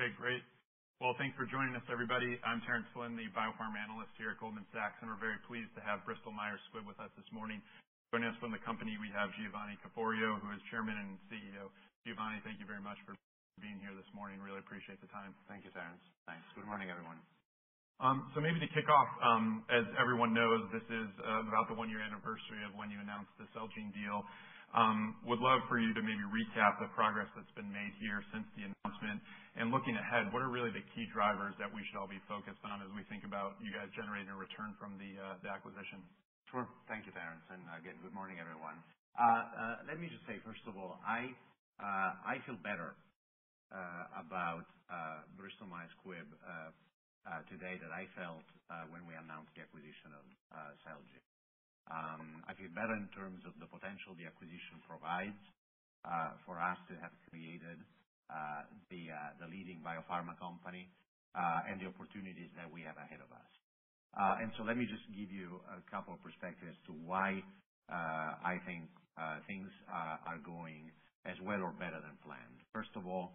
Okay, great. Well, thanks for joining us, everybody. I'm Terence Flynn, the biopharm analyst here at Goldman Sachs, and we're very pleased to have Bristol Myers Squibb with us this morning. Joining us from the company, we have Giovanni Caforio, who is Chairman and CEO. Giovanni, thank you very much for being here this morning. Really appreciate the time. Thank you, Terence. Thanks. Good morning, everyone. Um so maybe to kick off, as everyone knows, this is about the one-year anniversary of when you announced the Celgene deal. Um, would love for you to maybe recap the progress that's been made here since the announcement. And looking ahead, what are really the key drivers that we should all be focused on as we think about you guys generating a return from the uh, acquisition? Sure. Thank you, Terence. Uh, again, good morning, everyone. Uh, let me just say, first of all, I I feel better about Bristol Myers Squibb today than I felt when we announced the acquisition of Celgene. Um, I feel better in terms of the potential the acquisition provides uh, for us to have created uh, uh, the leading biopharma company and the opportunities that we have ahead of us. Uh and so let me just give you a couple of perspectives as to why I think things are going as well or better than planned. First of all,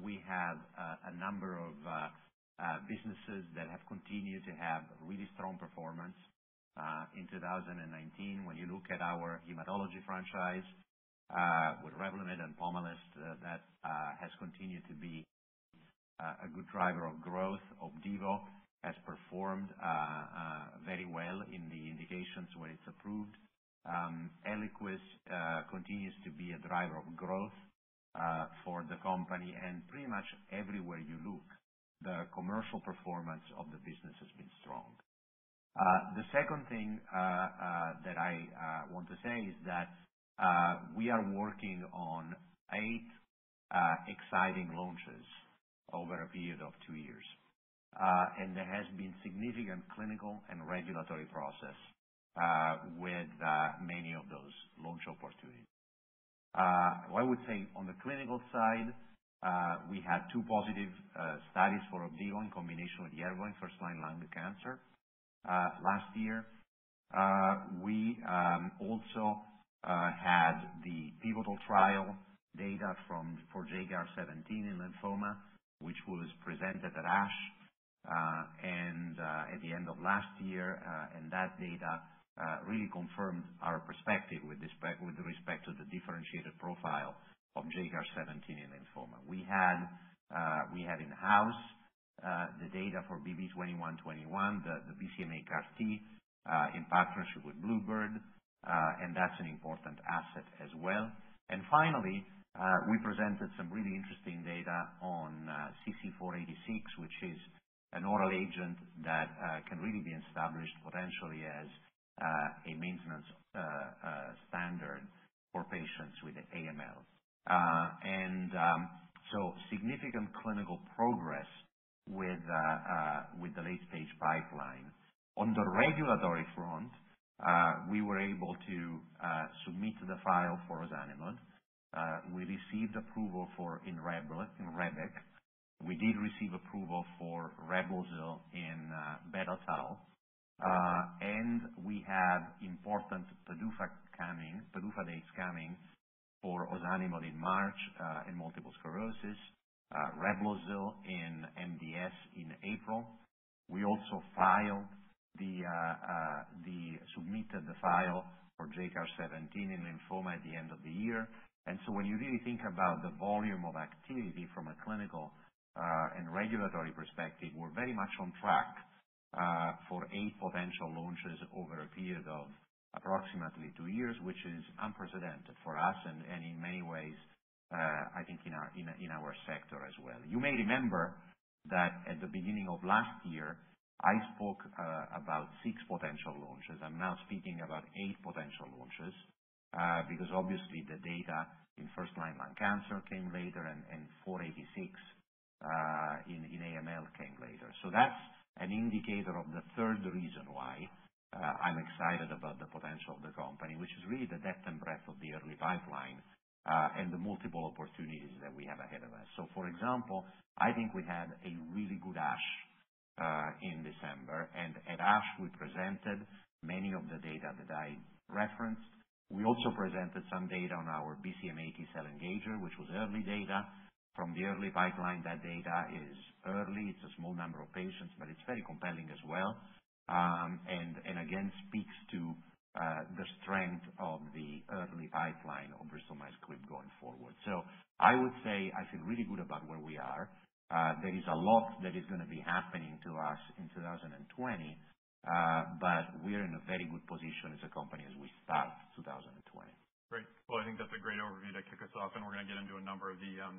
we have a number of businesses that have continued to have really strong performance Uh, in 2019. When you look at our hematology franchise uh, with Revlimid and Pomalyst, uh, that has continued to be a good driver of growth. Opdivo has performed very well in the indications where it's approved. Um, Eliquis continues to be a driver of growth for the company. And pretty much everywhere you look, the commercial performance of the business has been strong. Uh, the second thing uh, uh, that I want to say is that we are working on eight exciting launches over a period of two years. Uh and there has been significant clinical and regulatory process with many of those launch opportunities. I would say on the clinical side, we had two positive studies for Opdivo in combination with Yervoy first-line lung cancer last year. We um, also uh, had the pivotal trial data from for JCAR017 in lymphoma, which was presented at ASH uh, And uh, at the end of last year. Uh and that data really confirmed our perspective with with respect to the differentiated profile of JCAR017 in lymphoma. We had uh we had in-house the data for bb2121, the BCMA CAR-T, uh, in partnership with bluebird, uh, and that's an important asset as well. And finally, uh, we presented some really interesting data on CC-486, which is an oral agent that can really be established potentially as a maintenance standard for patients with AML. Uh and um so significant clinical progress with uh with the late-stage pipeline. On the regulatory front, uh we were able to uh submit the file for ozanimod. We received approval for Inrebic. We did receive approval for Reblozyl in beta thal. We have important PDUFA dates coming for ozanimod in March in multiple sclerosis, Uh, Reblozyl in MDS in April. We also filed the uh, uh, submitted the file for JCAR017 in lymphoma at the end of the year. And so when you really think about the volume of activity from a clinical and regulatory perspective, we're very much on track for eight potential launches over a period of approximately two years, which is unprecedented for us and in many ways, Uh, I think in in our sector as well. You may remember that at the beginning of last year, I spoke uh, about six potential launches. I'm now speaking about eight potential launches, uh, because obviously the data in first-line lung cancer came later and 486 in AML came later. So that's an indicator of the third reason why I'm excited about the potential of the company, which is really the depth and breadth of the early pipeline, Uh, and the multiple opportunities that we have ahead of us. So for example, I think we had a really good ASH uh, in December. And at ASH, we presented many of the data that I referenced. We also presented some data on our BCMA T-cell engager, which was early data. From the early pipeline, that data is early. It's a small number of patients, but it's very compelling as well. Um, and again, speaks to the strength of the early pipeline of Bristol Myers Squibb going forward. So I would say I feel really good about where we are. Uh, there is a lot that is going to be happening to us in 2020. Uh, but We're in a very good position as a company as we start 2020. Great. Well, I think that's a great overview to kick us off, and we're going to get into a number of um,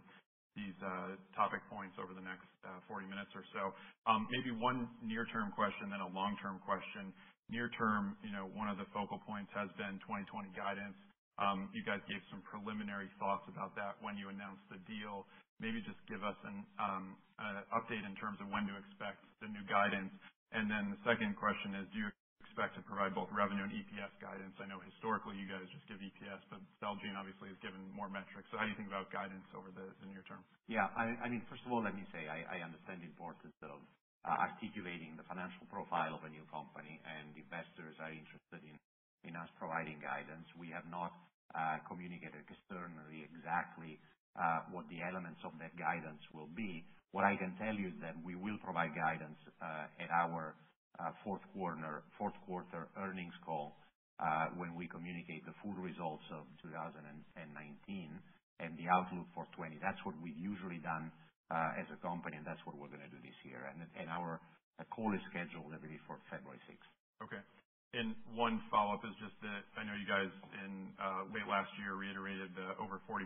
these uh, topic points over the next 40 minutes or so. Um, maybe one near-term question, then a long-term question. Near term, you know, one of the focal points has been 2020 guidance. Um, you guys gave some preliminary thoughts about that when you announced the deal. Maybe just give us an um, update in terms of when to expect the new guidance. And then the second question is, do you expect to provide both revenue and EPS guidance? I know historically you guys just give EPS, but Celgene obviously has given more metrics. So how do you think about guidance over the near term? Yeah. I mean, First of all, let me say, I understand the importance of Uh, articulating the financial profile of a new company, and investors are interested in us providing guidance. We have not uh, communicated externally exactly uh, what the elements of that guidance will be. What I can tell you is that we will provide guidance at our fourth quarter earnings call, when we communicate the full results of 2019 and the outlook for 2020. That's what we've usually done Uh, as a company, and that's what we're going to do this year. And and our call is scheduled, I believe, for February 6th. Okay. And one follow-up is just that I know you guys in uh, late last year reiterated the over 40%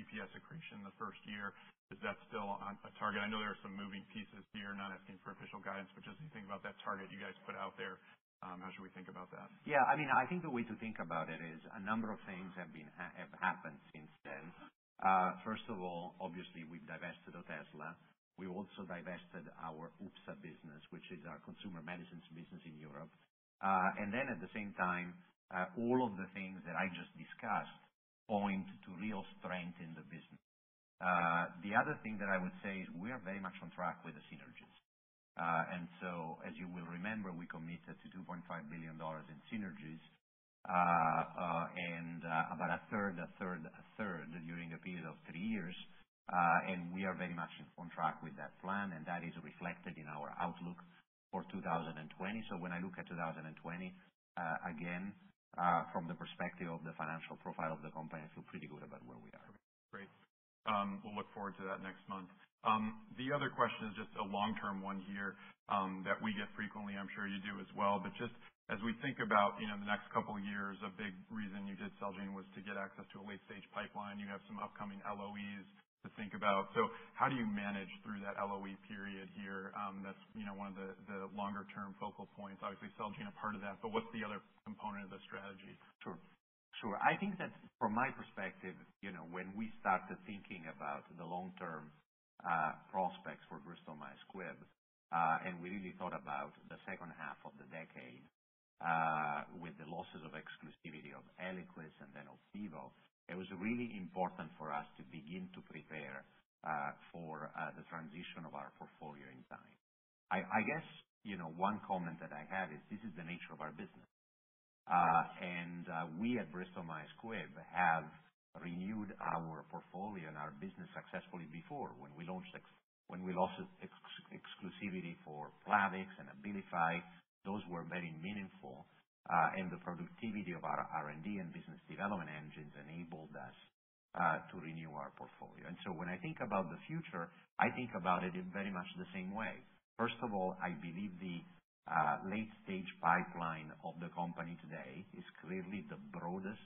EPS accretion the first year. Is that still on a target? I know there are some moving pieces here, not asking for official guidance, but just think about that target you guys put out there, um, how should we think about that? Yeah. I mean I think the way to think about it is a number of things have been ha have happened since then. First of all, obviously, we've divested Otezla. We also divested our UPSA business, which is our consumer medicines business in Europe. Uh and then at the same time, all of the things that I just discussed point to real strength in the business. The other thing that I would say is we are very much on track with the synergies. Uh and so as you will remember, we committed to $2.5 billion in synergies, Uh, uh, and uh, about a third, a third, a third during a period of three years. Uh and we are very much on track with that plan, and that is reflected in our outlook for 2020. So When I look at 2020, again, from the perspective of the financial profile of the company, I feel pretty good about where we are. Great. Um, we'll look forward to that next month. Um, the other question is just a long-term one here, um, that we get frequently, I'm sure you do as well. But just as we think about you know, the next couple of years, a big reason you did Celgene was to get access to a late-stage pipeline. You have some upcoming LOEs to think about. So how do you manage through that LOE period here? That's you know, one of the longer-term focal points. Obviously, Celgene a part of that, but what's the other component of the strategy? Sure. I think that from my perspective, you know, when we started thinking about the long-term uh, prospects for Bristol Myers Squibb, uh, and we really thought about the second half of the decade, uh, with the losses of exclusivity of ELIQUIS and then OPDIVO, it was really important for us to begin to prepare for the transition of our portfolio in time. I guess, you know, one comment that I have is this is the nature of our business. Uh, and uh, we at Bristol Myers Squibb have renewed our portfolio and our business successfully before. When we launched ex when we lost exclusivity for PLAVIX and ABILIFY, those were very meaningful. Uh and the productivity of our R&D and business development engines enabled us uh, to renew our portfolio. And so when I think about the future, I think about it in very much the same way. First of all, I believe the Uh, late-stage pipeline of the company today is clearly the broadest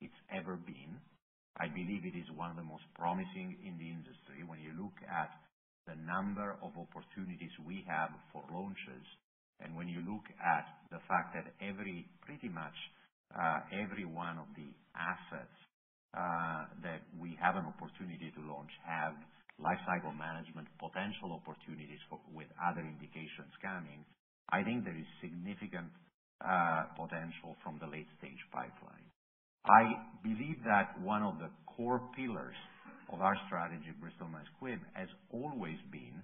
it's ever been. I believe it is one of the most promising in the industry. When you look at the number of opportunities we have for launches, and when you look at the fact that every pretty much uh, every one of the assets uh, that we have an opportunity to launch have lifecycle management potential opportunities with other indications coming, I think there is significant uh, potential from the late-stage pipeline. I believe that one of the core pillars of our strategy at Bristol Myers Squibb has always been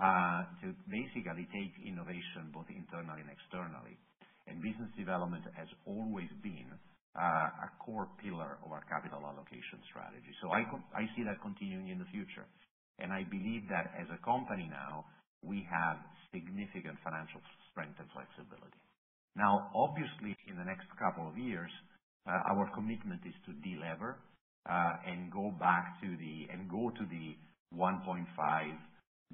uh, to basically take innovation both internally and externally. And business development has always been uh, a core pillar of our capital allocation strategy. So I see that continuing in the future. And I believe that as a company now, we have significant financial strength and flexibility. Now, obviously, in the next couple of years, uh, our commitment is to delever uh, and go back to the 1.5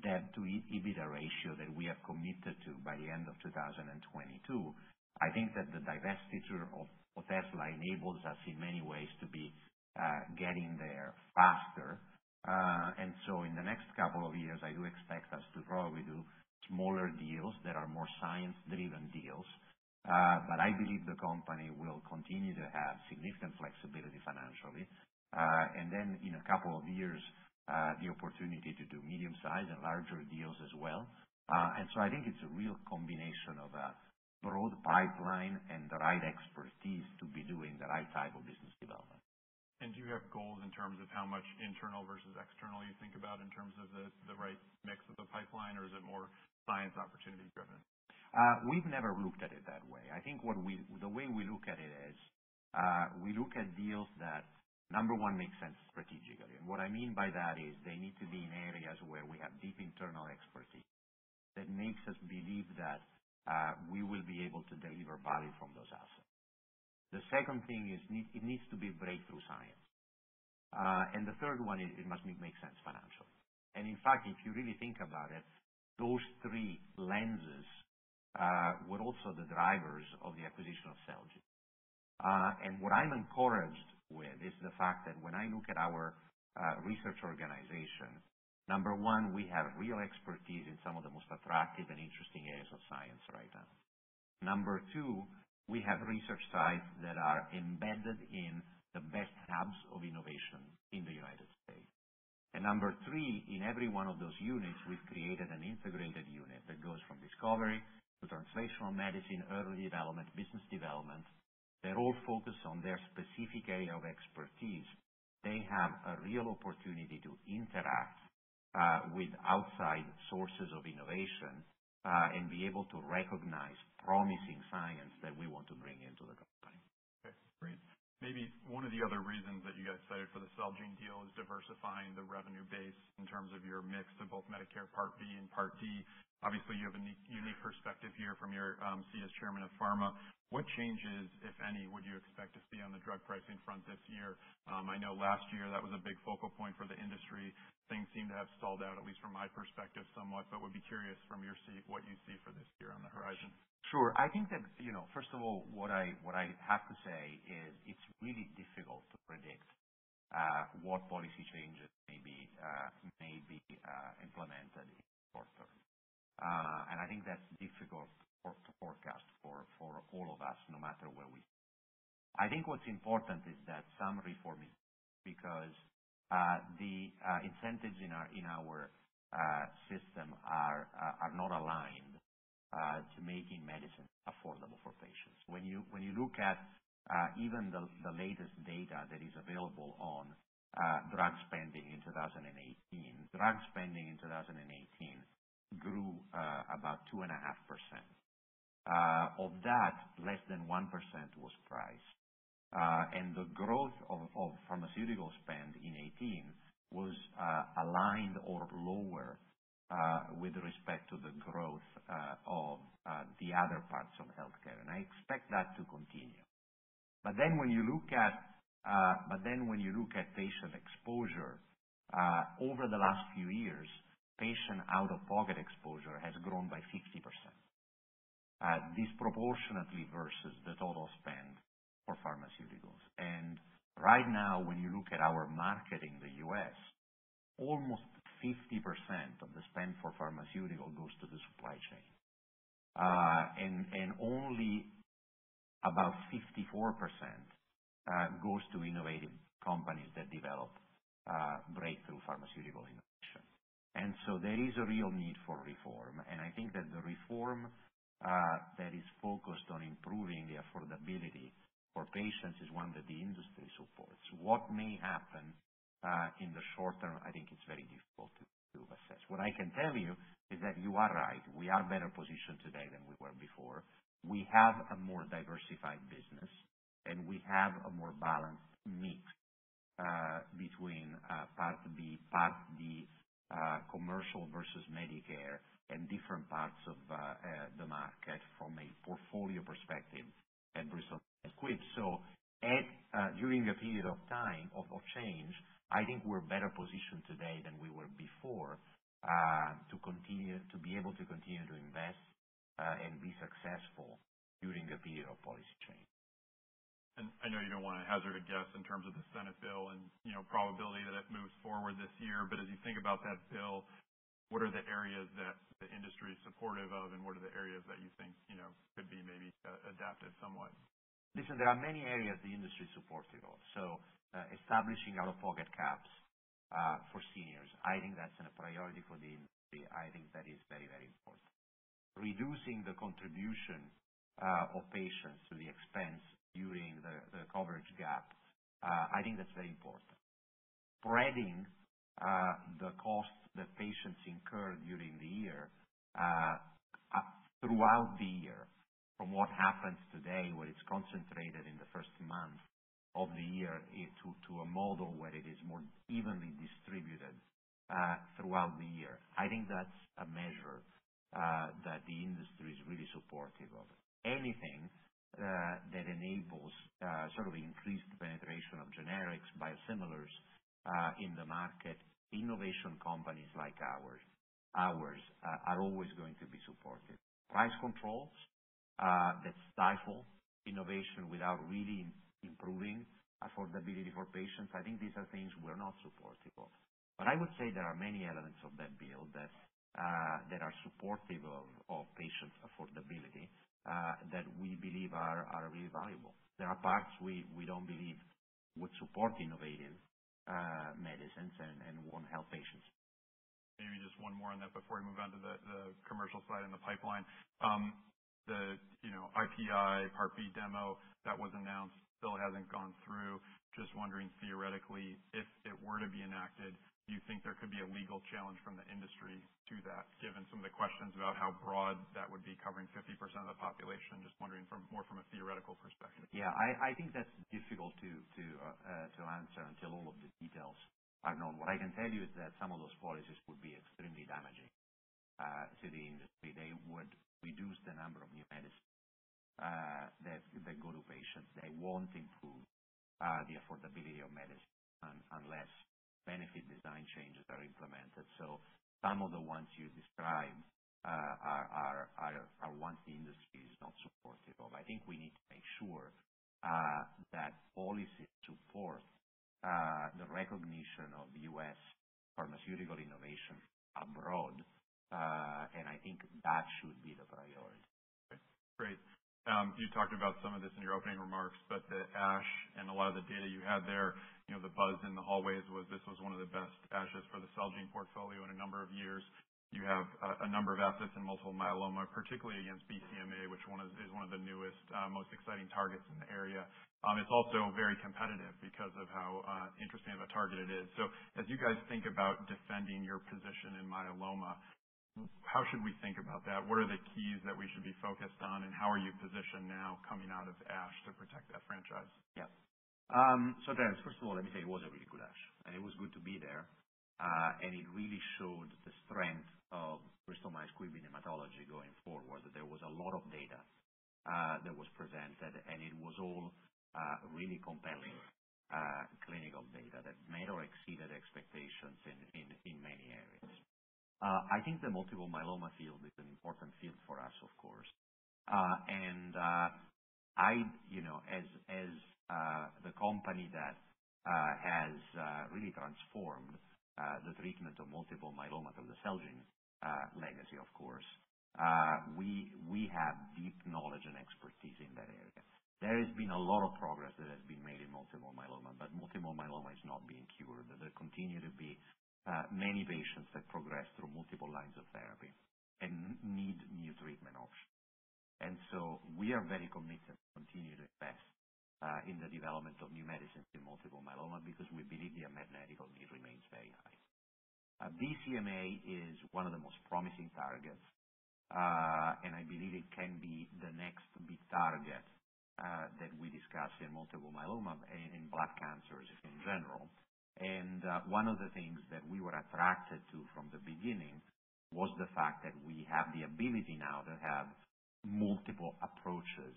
debt-to-EBITDA ratio that we have committed to by the end of 2022. I think that the divestiture of Otezla enables us in many ways to be uh, getting there faster. And so in the next couple of years, I do expect us to probably do smaller deals that are more science-driven deals. But I believe the company will continue to have significant flexibility financially. And then in a couple of years, the opportunity to do medium-sized and larger deals as well. And so I think it's a real combination of a broad pipeline and the right expertise to be doing the right type of business development. And do you have goals in terms of how much internal versus external you think about in terms of the right mix of the pipeline, or is it more science opportunity-driven? Uh, we've never looked at it that way. I think what we the way we look at it is uh, we look at deals that, number one, make sense strategically. And what I mean by that is they need to be in areas where we have deep internal expertise that makes us believe that uh, we will be able to deliver value from those assets. The second thing is it needs to be breakthrough science. And the third one, is it must make sense financially. And in fact, if you really think about it, those three lenses uh, were also the drivers of the acquisition of Celgene. Uh, and what I'm encouraged with is the fact that when I look at our uh, research organization, number one, we have real expertise in some of the most attractive and interesting areas of science right now. Number two, we have research sites that are embedded in the best hubs of innovation in the United States. And number three, in every one of those units, we've created an integrated unit that goes from discovery to translational medicine, early development, business development. They're all focused on their specific area of expertise. They have a real opportunity to interact uh, with outside sources of innovation uh, and be able to recognize promising science that we want to bring into the company. Okay. Great. Maybe one of the other reasons that you guys cited for the Celgene deal is diversifying the revenue base in terms of your mix of both Medicare Part B and Part D. Obviously, you have a unique perspective here from your um, seat as chairman of pharma. What changes, if any, would you expect to see on the drug pricing front this year? Um, I know last year that was a big focal point for the industry. Things seem to have stalled out, at least from my perspective, somewhat, but would be curious from your seat what you see for this year on the horizon. Sure. I think that, you know, first of all, what I what I have to say is it's really difficult to predict uh, what policy changes may be uh, uh, implemented in the short term. And I think that's difficult to forecast for all of us, no matter where we. I think what's important is that some reform is because the incentives in our in our uh system are not aligned Uh, to making medicine affordable for patients. When you when you look at uh, even the latest data that is available on uh, drug spending in 2018, drug spending in 2018 grew about 2.5%. Of that, less than 1% was price. And the growth of pharmaceutical spend in 2018 was aligned or lower Uh, with respect to the growth uh, of uh, the other parts of healthcare. And I expect that to continue. But then when you look at uh but then when you look at patient exposure, over the last few years, patient out-of-pocket exposure has grown by 50%, disproportionately versus the total spend for pharmaceuticals. And right now, when you look at our market in the U.S., almost 50% of the spend for pharmaceutical goes to the supply chain. Uh, and only about 54% uh, goes to innovative companies that develop uh, breakthrough pharmaceutical innovation. And so there is a real need for reform. And I think that the reform that is focused on improving the affordability for patients is one that the industry supports. What may happen in the short term, I think it's very difficult to assess. What I can tell you is that you are right. We are better positioned today than we were before. We have a more diversified business, and we have a more balanced mix uh, between uh, Part B, Part D, uh, commercial versus Medicare and different parts of the market from a portfolio perspective at Bristol Myers Squibb. So, during a period of time of change, I think we're better positioned today than we were before uh to continue to be able to continue to invest and be successful during a period of policy change. And I know you don't want to hazard a guess in terms of the Senate bill and you know, probability that it moves forward this year. But as you think about that bill, what are the areas that the industry is supportive of, and what are the areas that you think you know, could be maybe adapted somewhat? Listen, there are many areas the industry is supportive of. Uh, establishing out-of-pocket caps uh, for seniors, I think that's a priority for the industry. I think that is very very important. Reducing the contribution uh, of patients to the expense during the coverage gap, I think that's very important. Spreading the cost that patients incur during the year throughout the year from what happens today, where it's concentrated in the first month of the year, to a model where it is more evenly distributed uh, throughout the year. I think that's a measure uh, that the industry is really supportive of. Anything uh, that enables sort of increased penetration of generics, biosimilars in the market, innovation companies like ours are always going to be supportive. Price controls that stifle innovation without really improving affordability for patients, I think these are things we're not supportive of. But I would say there are many elements of that bill that uh, are supportive of patient affordability uh, that we believe are really valuable. There are parts we don't believe would support innovative uh, medicines and won't help patients. Maybe just one more on that before we move on to the commercial side and the pipeline. Um, the you know IPI Part B demo that was announced still hasn't gone through. Just wondering, theoretically, if it were to be enacted, do you think there could be a legal challenge from the industry to that, given some of the questions about how broad that would be covering 50% of the population? Just wondering from more from a theoretical perspective. Yeah, I think that's difficult uh, to answer until all of the details are known. What I can tell you is that some of those policies would be extremely damaging uh, to the industry. They would reduce the number of new medicines uh, that go to patients. Won't improve the affordability of medicine unless benefit design changes are implemented. So some of the ones you described uh, are ones the industry is not supportive of. I think we need to make sure uh, that policies support uh, the recognition of U.S. pharmaceutical innovation abroad, and I think that should be the priority. Great. Um, you talked about some of this in your opening remarks, but the ASH and a lot of the data you had there, you know, the buzz in the hallways was this was one of the best ASHs for the Celgene portfolio in a number of years. You have a number of assets in multiple myeloma, particularly against BCMA, which one is one of the newest, uh, most exciting targets in the area. Um, it's also very competitive because of how uh, interesting of a target it is. So as you guys think about defending your position in myeloma, how should we think about that? What are the keys that we should be focused on, and how are you positioned now coming out of ASH to protect that franchise? Yeah. Um, Terence, first of all, let me say it was a really good ASH, and it was good to be there. Uh and it really showed the strength of Bristol Myers Squibb in hematology going forward. That there was a lot of data uh, that was presented, and it was all uh, really compelling uh, clinical data that met or exceeded expectations in many areas. Uh, I think the multiple myeloma field is an important field for us, of course. Uh, and uh, I, you know, as the company that has really transformed the treatment of multiple myeloma through the Celgene legacy, of course, we have deep knowledge and expertise in that area. There has been a lot of progress that has been made in multiple myeloma, but multiple myeloma is not being cured. There continue to be Uh, many patients that progress through multiple lines of therapy and need new treatment options. And so we are very committed to continue to invest uh, in the development of new medicines in multiple myeloma because we believe the unmet medical need remains very high. Uh, BCMA is one of the most promising targets, and I believe it can be the next big target that we discuss in multiple myeloma and in blood cancers in general. And uh, one of the things that we were attracted to from the beginning was the fact that we have the ability now to have multiple approaches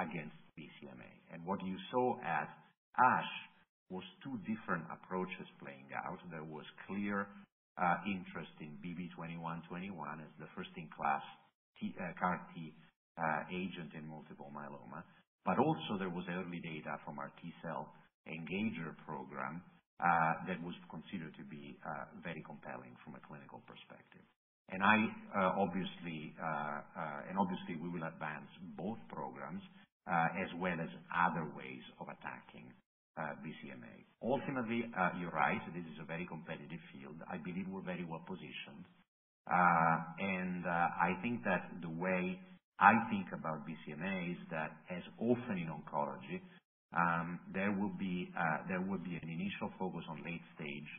against BCMA. And what you saw at ASH was two different approaches playing out. There was clear uh, interest in bb2121 as the first-in-class uh, CAR-T agent in multiple myeloma. But also, there was early data from our T-cell engager program that was considered to be very compelling from a clinical perspective. And I uh obviously, uh uh and obviously we will advance both programs as well as other ways of attacking BCMA. Ultimately, you're right. This is a very competitive field. I believe we're very well positioned. And I think that the way I think about BCMA is that, as often in oncology, Um, uh, there will be an initial focus on late-stage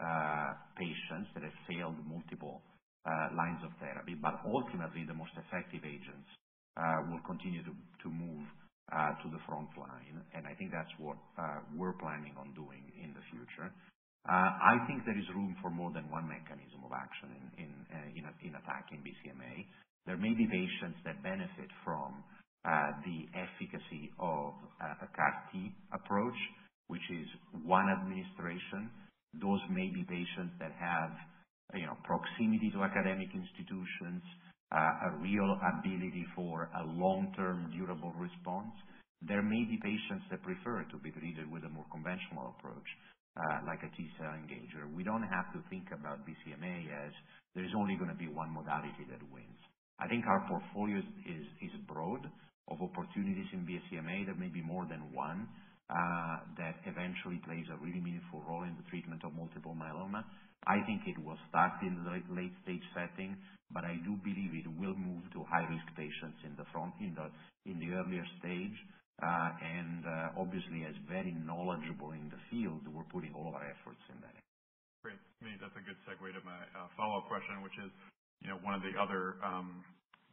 uh, patients that have failed multiple uh, lines of therapy. But ultimately, the most effective agents will continue to move to the front line. And I think that's what we're planning on doing in the future. I think there is room for more than one mechanism of action in attacking BCMA. There may be patients that benefit from Uh, the efficacy of uh, a CAR-T approach, which is one administration. Those may be patients that have proximity to academic institutions, uh, a real ability for a long-term durable response. There may be patients that prefer to be treated with a more conventional approach, like a T-cell engager. We don't have to think about BCMA as there's only going to be one modality that wins. I think our portfolio is broad of opportunities in BCMA. There may be more than one that eventually plays a really meaningful role in the treatment of multiple myeloma. I think it will start in the late-stage setting, but I do believe it will move to high-risk patients in the front in the in the earlier stage. And uh, obviously, as very knowledgeable in the field, we're putting all our efforts in that. Great. Maybe that's a good segue to my uh, follow-up question, which is you know, one of the other um,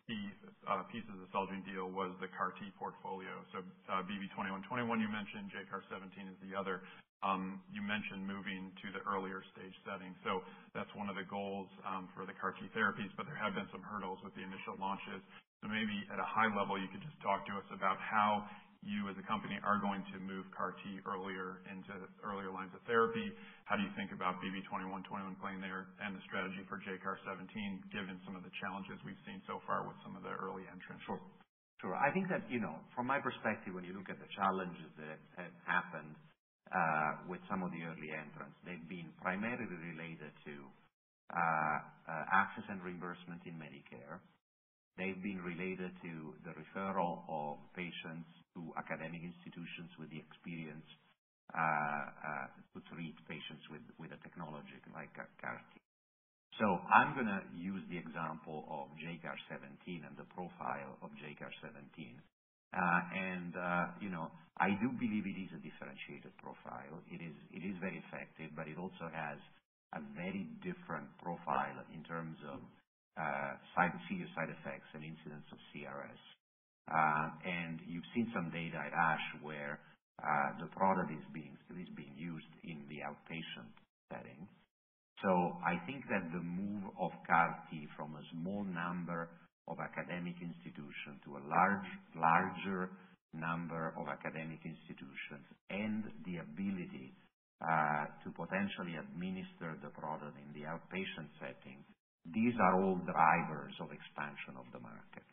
Uh, pieces of the Celgene deal was the CAR-T portfolio. So uh, bb2121 you mentioned, JCAR017 is the other. Um, you mentioned moving to the earlier stage setting. So that's one of the goals um, for the CAR-T therapies, but there have been some hurdles with the initial launches. So maybe at a high level, you could just talk to us about how you as a company are going to move CAR-T earlier into earlier lines of therapy. How do you think about bb2121 playing there and the strategy for JCAR017, given some of the challenges we've seen so far with some of the early entrants? Sure. Sure. I think that you know, from my perspective, when you look at the challenges that have happened uh, with some of the early entrants, they've been primarily related to uh, uh, access and reimbursement in Medicare. They've been related to the referral of patients to academic institutions with the experience uh, uh, to treat patients with a technology like CAR-T. So I'm going to use the example of JCAR017 and the profile of JCAR017. Uh, and uh, you know, I do believe it is a differentiated profile. It is very effective, but it also has a very different profile in terms of serious side effects and incidence of CRS. Uh, and you've seen some data at ASH where uh, the product is being is being used in the outpatient setting. So I think that the move of CAR-T from a small number of academic institutions to a large larger number of academic institutions and the ability uh, to potentially administer the product in the outpatient setting, these are all drivers of expansion of the market.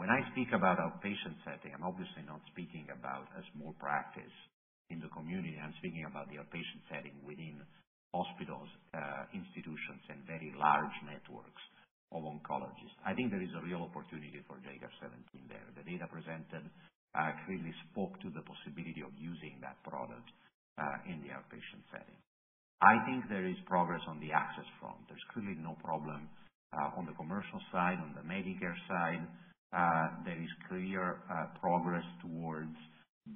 When I speak about outpatient setting, I'm obviously not speaking about a small practice in the community. I'm speaking about the outpatient setting within hospitals, uh, institutions, and very large networks of oncologists. I think there is a real opportunity for JCAR017 there. The data presented uh, clearly spoke to the possibility of using that product uh, in the outpatient setting. I think there is progress on the access front. There's clearly no problem on the commercial side. On the Medicare side, Uh, there is clear uh, progress towards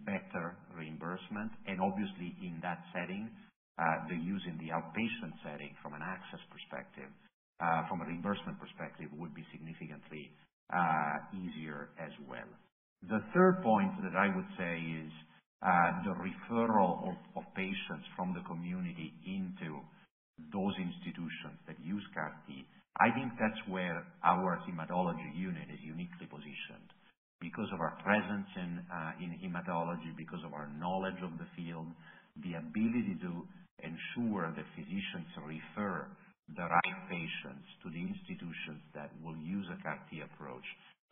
better reimbursement. And obviously, in that setting, uh, the use in the outpatient setting from an access perspective, from a reimbursement perspective, would be significantly easier as well. The third point that I would say is the referral of patients from the community into those institutions that use CAR-T, I think that's where our hematology unit is uniquely positioned because of our presence in uh, in hematology, because of our knowledge of the field, the ability to ensure that physicians refer the right patients to the institutions that will use a CAR-T approach.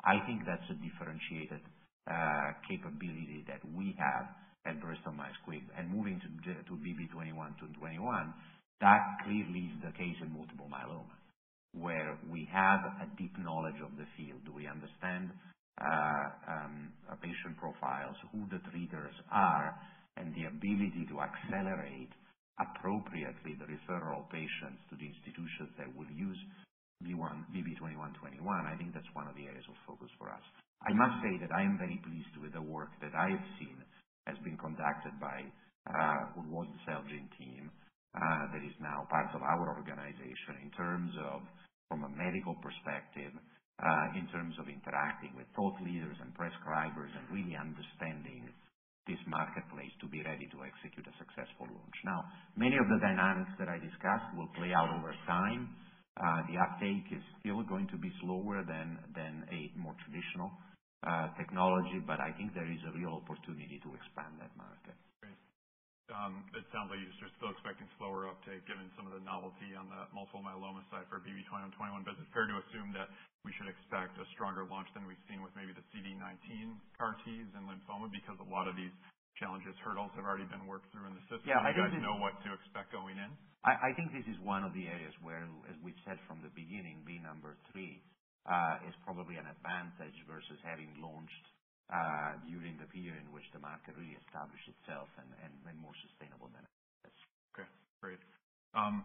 I think that's a differentiated uh, capability that we have at Bristol Myers Squibb. And moving to bb2121, that clearly is the case in multiple myeloma, where we have a deep knowledge of the field. Do we understand um, uh, patient profiles, who the treaters are, and the ability to accelerate appropriately the referral of patients to the institutions that will use bb2121. I think that's one of the areas of focus for us. I must say that I am very pleased with the work that I have seen has been conducted by uh, what was the Celgene team uh, that is now part of our organization in terms of, from a medical perspective, uh, in terms of interacting with thought leaders and prescribers and really understanding this marketplace to be ready to execute a successful launch. Now, many of the dynamics that I discussed will play out over time. Uh, the uptake is still going to be slower than a more traditional uh, technology, but I think there is a real opportunity to expand that market. Great. It sounds like you're still expecting slower uptake given some of the novelty on the multiple myeloma side for bb2121. But is it fair to assume that we should expect a stronger launch than we've seen with maybe the CD19 CAR-Ts and lymphoma because a lot of these challenges, hurdles have already been worked through in the system? Yeah. I think. Do you guys know what to expect going in? I think this is one of the areas where, as we've said from the beginning, being number three uh, is probably an advantage versus having launched Uh, during the period in which the market really established itself and more sustainable than it is. Okay. Great. Um,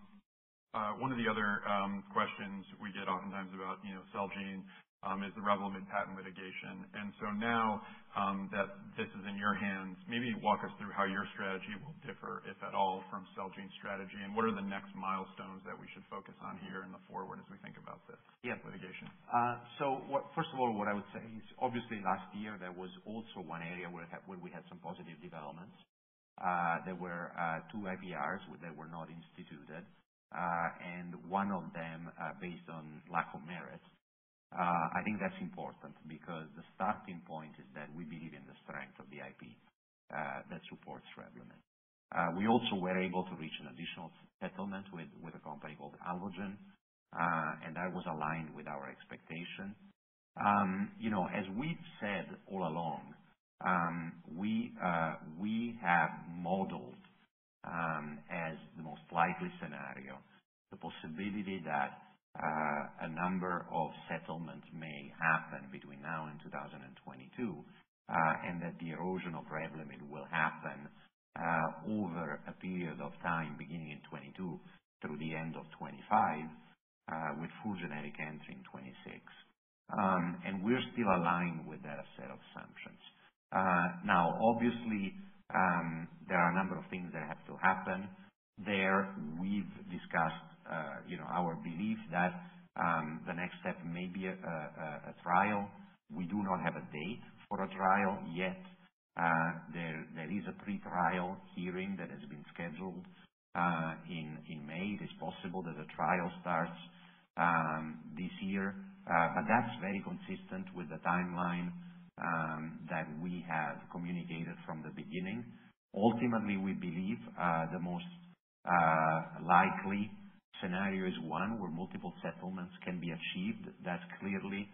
uh, one of the other um, questions we get oftentimes about you know, Celgene Um, is the Revlimid patent litigation. And so now um, that this is in your hands, maybe walk us through how your strategy will differ, if at all, from Celgene's strategy, and what are the next milestones that we should focus on here in the forward as we think about this litigation? Uh, so first of all, what I would say is, obviously, last year, there was also one area where we had some positive developments. Uh, there were uh, two IPRs that were not instituted, and one of them based on lack of merit. Uh, I think that's important because the starting point is that we believe in the strength of the IP uh, that supports Revlimid. Uh, we also were able to reach an additional settlement with a company called Alvogen, and that was aligned with our expectation. Um, you know, as we've said all along, um, we have modeled um, as the most likely scenario the possibility that Uh, a number of settlements may happen between now and 2022 uh, and that the erosion of Revlimid will happen uh, over a period of time beginning in 2022 through the end of 2025 with full generic entry in 2026. Um, and we're still aligned with that set of assumptions. Now, obviously, um, there are a number of things that have to happen there. We've discussed Uh, our belief that um, the next step may be a trial. We do not have a date for a trial yet. Uh, there is a pre-trial hearing that has been scheduled uh, in May. It is possible that a trial starts um, this year, but that's very consistent with the timeline um, that we have communicated from the beginning. Ultimately, we believe the most likely scenario is one where multiple settlements can be achieved. That's clearly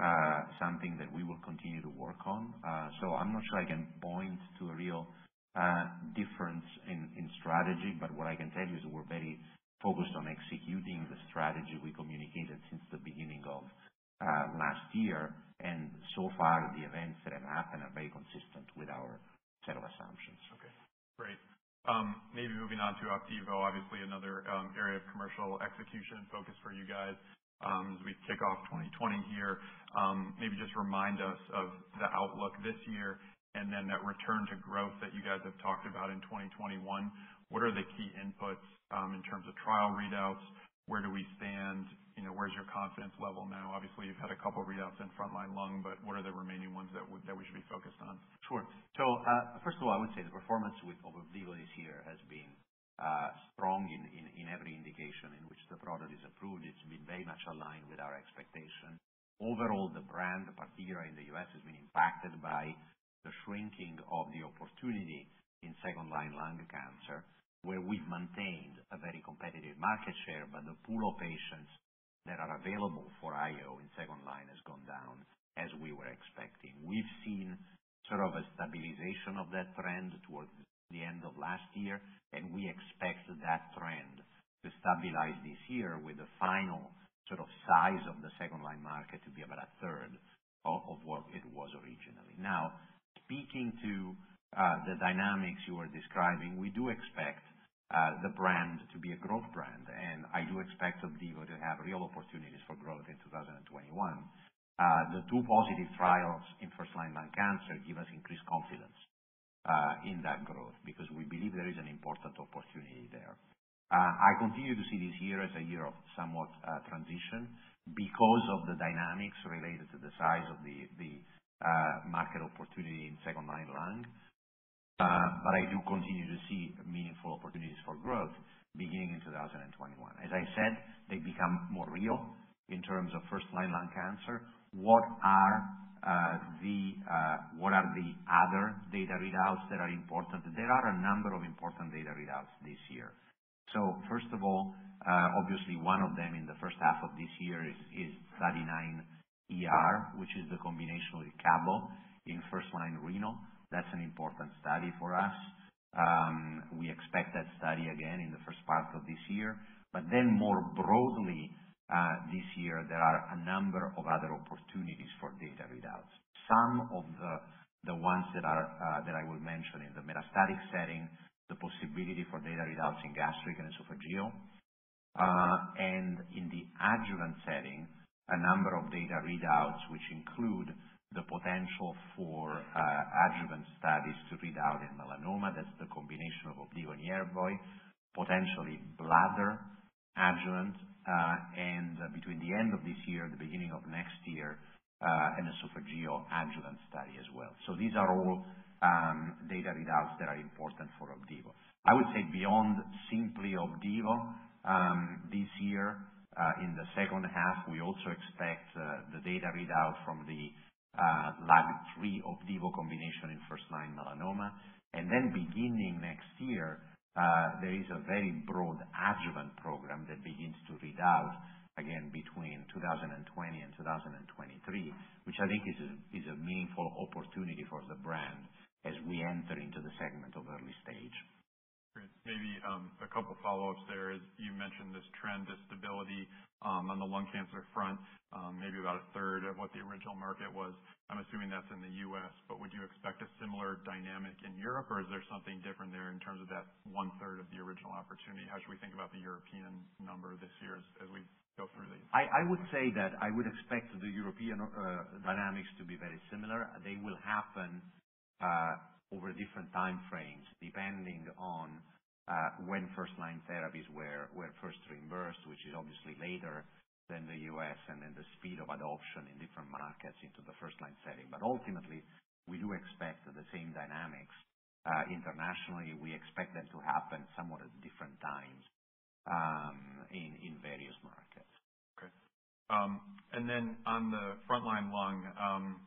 uh, something that we will continue to work on. Uh, so I'm not sure I can point to a real uh, difference in strategy, but what I can tell you is we're very focused on executing the strategy we communicated since the beginning of last year. And so far, the events that have happened are very consistent with our set of assumptions. Okay. Great. Um, maybe moving on to Opdivo, obviously another um, area of commercial execution and focus for you guys um, as we kick off 2020 here. Maybe just remind us of the outlook this year and then that return to growth that you guys have talked about in 2021. What are the key inputs in terms of trial readouts? Where do we stand where's your confidence level now? Obviously, you've had a couple readouts in frontline lung, but what are the remaining ones that that we should be focused on? Sure. So uh, first of all, I would say the performance of Opdivo this year has been uh, strong in every indication in which the product is approved. It's been very much aligned with our expectation. Overall, the brand, particularly in the U.S., has been impacted by the shrinking of the opportunity in second-line lung cancer, where we've maintained a very competitive market share, but the pool of patients that are available for IO in second line has gone down as we were expecting. We've seen sort of a stabilization of that trend towards the end of last year, and we expect that trend to stabilize this year with the final sort of size of the second-line market to be about a third of what it was originally. Now, speaking to uh, the dynamics you were describing, we do expect the brand to be a growth brand, and I do expect Opdivo to have real opportunities for growth in 2021. The two positive trials in first-line lung cancer give us increased confidence uh in that growth because we believe there is an important opportunity there. I continue to see this year as a year of somewhat transition because of the dynamics related to the size of the the uh market opportunity in second-line lung, Uh, but I do continue to see meaningful opportunities for growth beginning in 2021. As I said, they become more real in terms of first-line lung cancer. What are uh, the uh what are the other data readouts that are important? There are a number of important data readouts this year. So first of all, uh, obviously, one of them in the first half of this year is Study 9ER, which is the combination with Cabo in first-line renal. That's an important study for us. Um, we expect that study again in the first part of this year. But then more broadly, uh, this year, there are a number of other opportunities for data readouts. Some of the ones that are uh that I will mention in the metastatic setting, the possibility for data readouts in gastric and esophageal, uh, and in the adjuvant setting, a number of data readouts which include the potential for uh, adjuvant studies to read out in melanoma. That's the combination of Opdivo and Yervoy, potentially bladder adjuvant, uh, and between the end of this year and the beginning of next year, uh, an esophageal adjuvant study as well. So these are all um, data readouts that are important for Opdivo. I would say beyond simply Opdivo, um, this year, uh in the second half, we also expect the data readout from the Uh, LAG-3 Opdivo combination in first-line melanoma. And then beginning next year, uh, there is a very broad adjuvant program that begins to read out again between 2020 and 2023, which I think is is a meaningful opportunity for the brand as we enter into the segment of early stage. Great. Maybe um, a couple of follow-ups there. You mentioned this trend, this stability Um, on the lung cancer front, um, maybe about a third of what the original market was. I'm assuming that's in the U.S., but would you expect a similar dynamic in Europe, or is there something different there in terms of that one-third of the original opportunity? How should we think about the European number this year as we go through these? I would say that I would expect the European uh, dynamics to be very similar. They will happen uh, over different time frames depending on Uh, when first-line therapies were first reimbursed, which is obviously later than the U.S., and then the speed of adoption in different markets into the first-line setting. But ultimately, we do expect the same dynamics uh, internationally. We expect them to happen somewhat at different times um, in various markets. Okay. Um, and then on the frontline lung, um,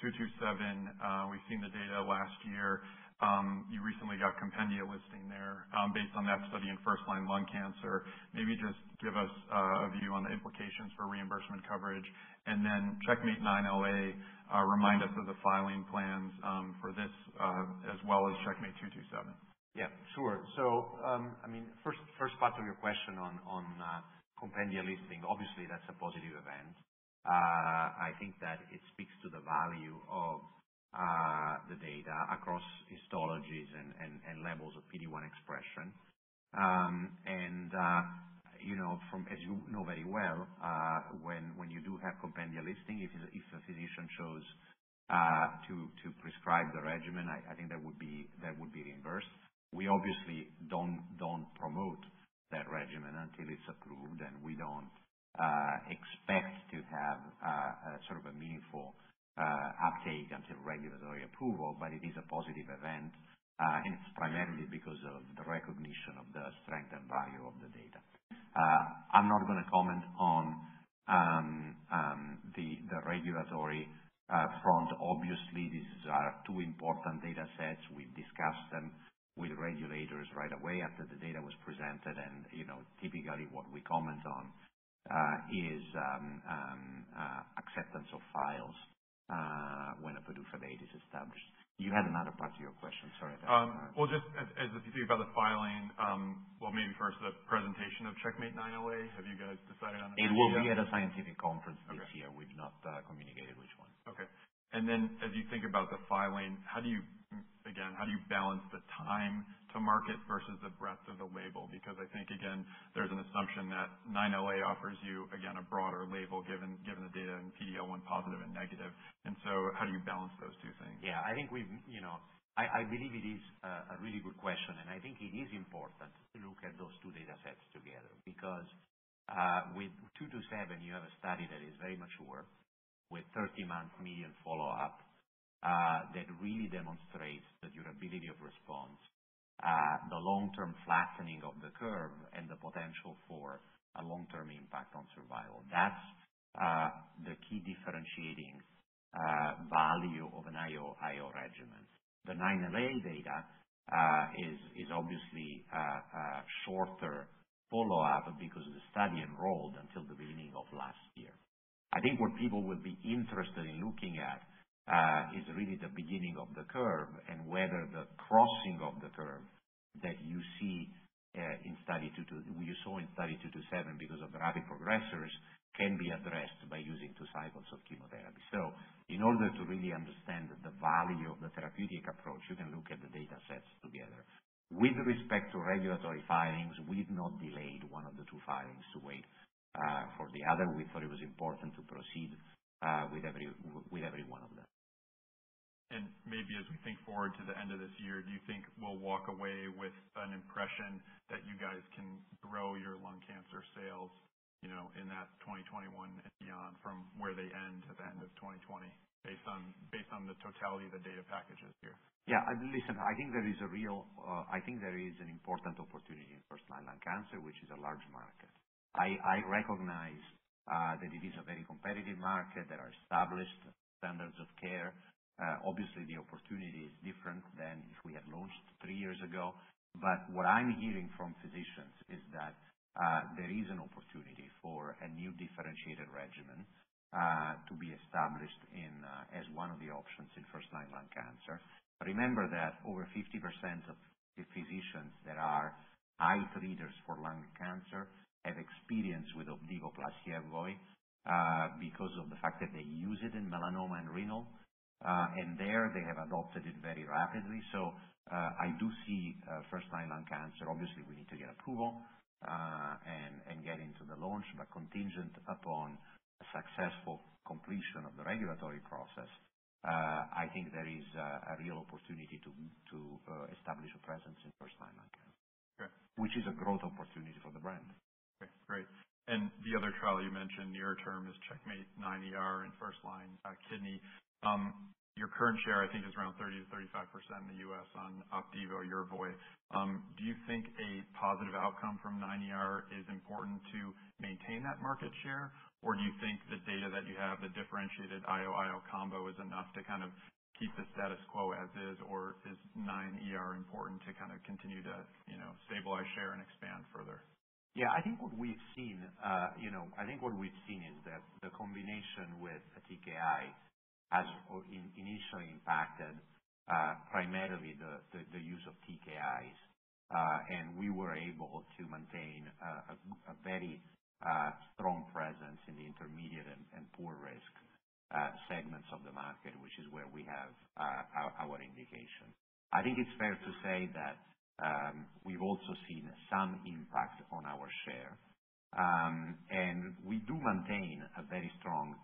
227, uh, we've seen the data last year. Um, you recently got compendia listing there um, based on that study in first-line lung cancer. Maybe just give us uh, a view on the implications for reimbursement coverage. And then CheckMate 9LA, uh, remind us of the filing plans um, for this uh, as well as CheckMate 227. Yeah. Sure. So I mean, first part of your question on on compendia listing, obviously, that's a positive event. I think that it speaks to the value of Uh, the data across histologies and levels of PD-1 expression. Um, and uh you know from as you know very well, uh, when you do have compendia listing, if a physician chose uh, to to prescribe the regimen, I think that would be that would be reimbursed. We obviously don't don't promote that regimen until it's approved, and we don't expect to have sort of a meaningful Uh, uptake until regulatory approval, but it is a positive event, uh, and it's primarily because of the recognition of the strength and value of the data. Uh, I'm not going to comment on um, um, the regulatory front. Obviously, these are two important data sets. We've discussed them with regulators right away after the data was presented, and typically, what we comment on is um, acceptance of files Uh, when a PDUFA date is established. You had another part to your question. Sorry. Um, well, just as you think about the filing, um, well, maybe first the presentation of CheckMate 9LA. Have you guys decided on a date? It will be at a scientific conference this year. We've not uh, communicated which one. Okay. And then as you think about the filing, again, how do you balance the time to market versus the breadth of the label? Because I think, again, there's an assumption that 9LA offers you, again, a broader label given given the data in PD-L1 positive and negative. And so how do you balance those two things? Yeah. I think we've, you know, I believe it is a really good question, and I think it is important to look at those two data sets together because uh, with 227, you have a study that is very mature with 30-month median follow-up Uh, that really demonstrates the durability of response, uh, the long-term flattening of the curve, and the potential for a long-term impact on survival. That's uh, the key differentiating value of an IO regimen. The 9LA data is obviously shorter follow-up because the study enrolled until the beginning of last year. I think what people will be interested in looking at Uh, is really the beginning of the curve and whether the crossing of the curve that you see uh, in study 22, we saw in study 227 because of the rapid progressors can be addressed by using two cycles of chemotherapy. So in order to really understand the value of the therapeutic approach, you can look at the data sets together. With respect to regulatory filings, we've not delayed one of the two filings to wait uh, for the other. We thought it was important to proceed with every with every one of them. And maybe as we think forward to the end of this year, do you think we'll walk away with an impression that you guys can grow your lung cancer sales you know, in that 2021 and beyond from where they end at the end of 2020 based on based on the totality of the data packages here? Yeah. Listen, I think there is a real, uh, I think there is an important opportunity in first-line lung cancer, which is a large market. I recognize uh, that it is a very competitive market. There are established standards of care. Uh, obviously, the opportunity is different than if we had launched three years ago. But what I'm hearing from physicians is that uh, there is an opportunity for a new differentiated regimen uh, to be established as one of the options in first-line lung cancer. Remember that over 50% of the physicians that are high treaters for lung cancer have experience with Opdivo plus Yervoy because of the fact that they use it in melanoma and renal, Uh, and there they have adopted it very rapidly. So uh, I do see uh, first-line lung cancer. Obviously, we need to get approval and get into the launch, but contingent upon a successful completion of the regulatory process, I think there is a real opportunity to establish a presence in first-line lung cancer, which is a growth opportunity for the brand. Okay. Great. And the other trial you mentioned near term is CheckMate 9ER in first-line kidney. Um, your current share, I think, is around 30%-35% in the U.S. on Opdivo, Yervoy. Um, do you think a positive outcome from 9ER is important to maintain that market share, or do you think the data that you have, the differentiated IO-IO combo, is enough to kind of keep the status quo as is, or is 9ER important to kind of continue to you know, stabilize share and expand further? Yeah. I think what we've seen, uh, you know, I think what we've seen is that the combination with a TKI has initially impacted uh, primarily the use of TKIs, uh, and we were able to maintain a very uh, strong presence in the intermediate and poor risk segments of the market, which is where we have our indication. I think it's fair to say that um, we've also seen some impact on our share, um, and we do maintain a very strong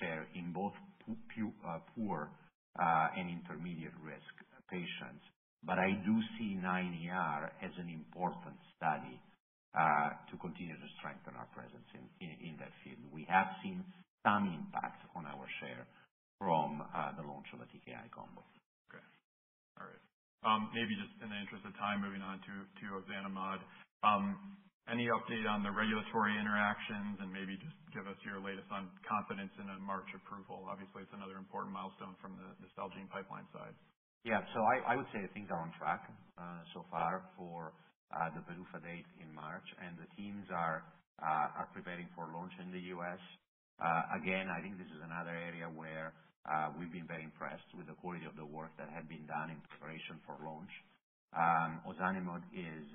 share in both Uh, poor uh, and intermediate risk patients, but I do see 9ER as an important study uh, to continue to strengthen our presence in that field. We have seen some impact on our share from the launch of a TKI combo. Okay. All right. Um, maybe just in the interest of time, moving on to ozanimod. Um, Any update on the regulatory interactions and maybe just give us your latest on confidence in a March approval? Obviously, it's another important milestone from the Celgene pipeline side. Yeah. So I would say things are on track uh, so far for uh, the PDUFA date in March, and the teams are uh, preparing for launch in the U.S. Again, I think this is another area where we've been very impressed with the quality of the work that had been done in preparation for launch. Um, ozanimod is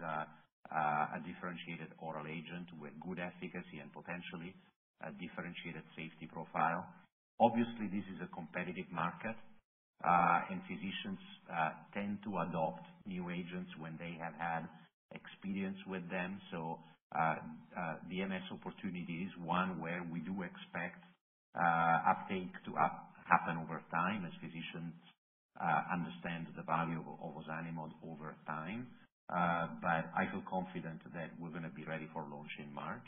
Uh, a differentiated oral agent with good efficacy and potentially a differentiated safety profile. Obviously, this is a competitive market, uh, and physicians uh, tend to adopt new agents when they have had experience with them. So the MS opportunity is one where we do expect uptake to happen over time as physicians understand the value of ozanimod over time. Uh, but I feel confident that we're going to be ready for launch in March.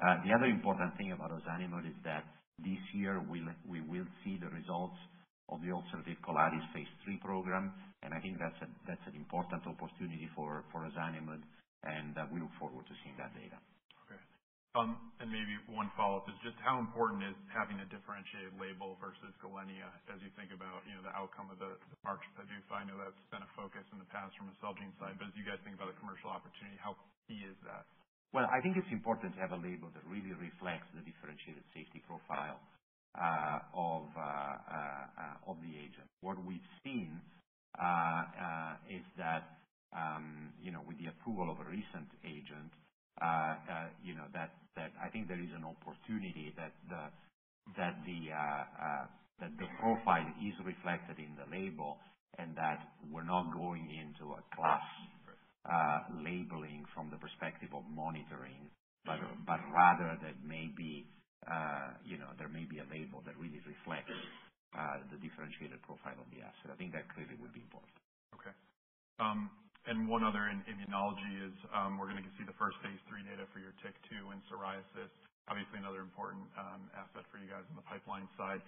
Uh, the other important thing about ozanimod is that this year we we will see the results of the ulcerative colitis phase III program, and I think that's a that's an important opportunity for ozanimod, and uh, we look forward to seeing that data. Okay. And maybe one follow-up is just how important is having a differentiated label versus Gilenya as you think about you know the outcome of the March PDUFA? I know that's been a focus in the past from a Celgene side, but as you guys think about the commercial opportunity, how key is that? Well, I think it's important to have a label that really reflects the differentiated safety profile uh, of uh, uh, of the agent. What we've seen is that um you know with the approval of a recent agent, that that I think there is an opportunity that that the uh, that the profile is reflected in the label and that we're not going into a class uh, labeling from the perspective of monitoring, but rather that maybe uh you know there may be a label that really reflects uh, the differentiated profile of the asset. I think that clearly would be important. Okay. Um, And one other in immunology is um, we're going to see the first phase III data for your TYK2 in psoriasis. Obviously, another important um, asset for you guys on the pipeline side.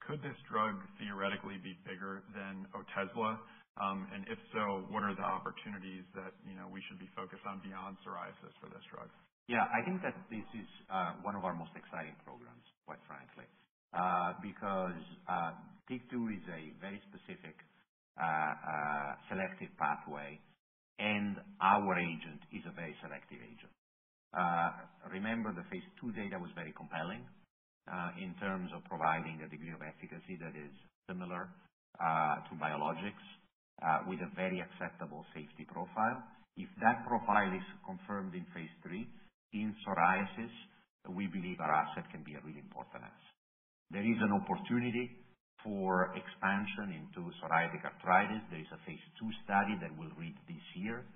Could this drug theoretically be bigger than Otezla? Um, and if so, what are the opportunities that you know, we should be focused on beyond psoriasis for this drug? Yeah. I think that this is uh, one of our most exciting programs, quite frankly, uh, because uh, TYK2 is a very specific selective pathway, and our agent is a very selective agent. Uh, remember, the phase II data was very compelling uh, in terms of providing a degree of efficacy that is similar uh, to biologics with a very acceptable safety profile. If that profile is confirmed in phase III in psoriasis, we believe our asset can be a really important asset. There is an opportunity for expansion into psoriatic arthritis. There is a phase II study that will read this year.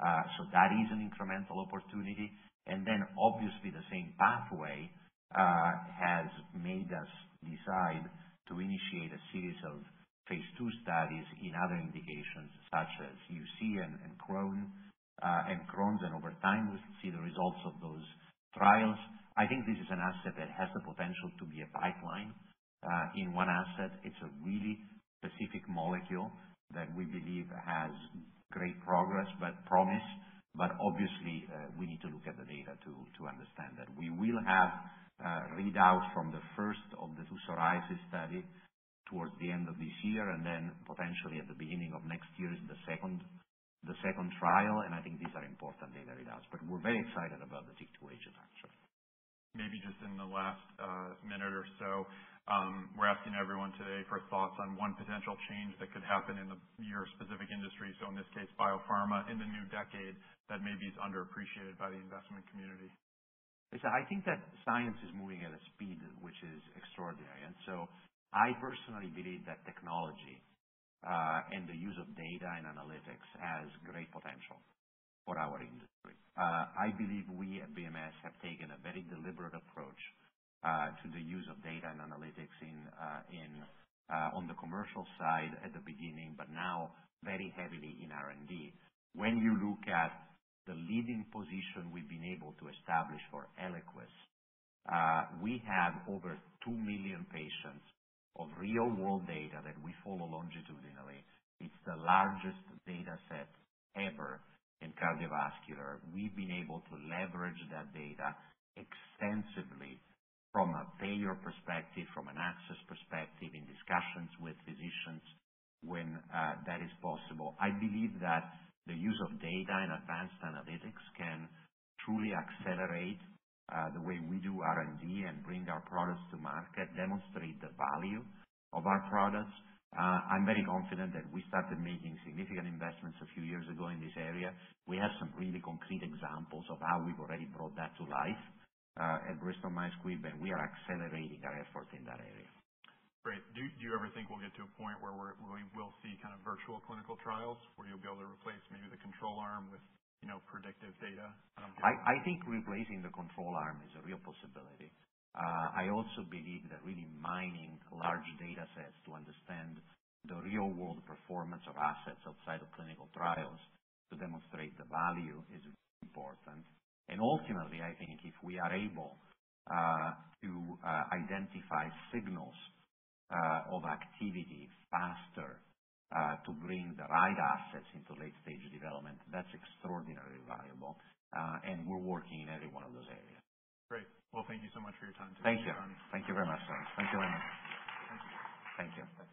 Uh, so that is an incremental opportunity. And then, obviously, the same pathway uh, has made us decide to initiate a series of phase II studies in other indications such as UC and Crohn uh, and Crohn's. And over time, we'll see the results of those trials. I think this is an asset that has the potential to be a pipeline Uh, in one asset. It's a really specific molecule that we believe has great progress, but promise, but obviously, uh, we need to look at the data to to understand that. We will have uh, readouts from the first of the two psoriasis studies towards the end of this year, and then potentially at the beginning of next year is the second trial. And I think these are important data readouts. But we're very excited about the TYK2 agent, actually. Maybe just in the last minute or so, Um, we're asking everyone today for thoughts on one potential change that could happen in your specific industry. So in this case, biopharma in the new decade that maybe is underappreciated by the investment community. I think that science is moving at a speed which is extraordinary. And so I personally believe that technology uh, and the use of data and analytics has great potential for our industry. Uh, I believe we at BMS have taken a very deliberate approach Uh, the use of data and analytics uh, uh, on the commercial side at the beginning, but now very heavily in R&D. When you look at the leading position we've been able to establish for Eliquis. We have over 2 million patients of real-world data that we follow longitudinally. It's the largest data set ever in cardiovascular. We've been able to leverage that data extensively from a payer perspective, from an access perspective, in discussions with physicians when uh, that is possible. I believe that the use of data and advanced analytics can truly accelerate uh, the way we do R&D and bring our products to market, demonstrate the value of our products. Uh, I'm very confident that we started making significant investments a few years ago in this area. We have some really concrete examples of how we've already brought that to life Uh, at Bristol Myers Squibb, and we are accelerating our efforts in that area. Great. Do you ever think we'll get to a point where we will see kind of virtual clinical trials where you'll be able to replace maybe the control arm with you know, predictive data? I think replacing the control arm is a real possibility. Uh, I also believe that really mining large data sets to understand the real-world performance of assets outside of clinical trials to demonstrate the value is important. And ultimately, I think if we are able uh, to uh, identify signals uh, of activity faster to bring the right assets into late-stage development, that's extraordinarily valuable. And we're working in every one of those areas. Great. Well, thank you so much for your time today. Thank you. Thank you very much, sir. Thank you very much. Thank you. Thank you.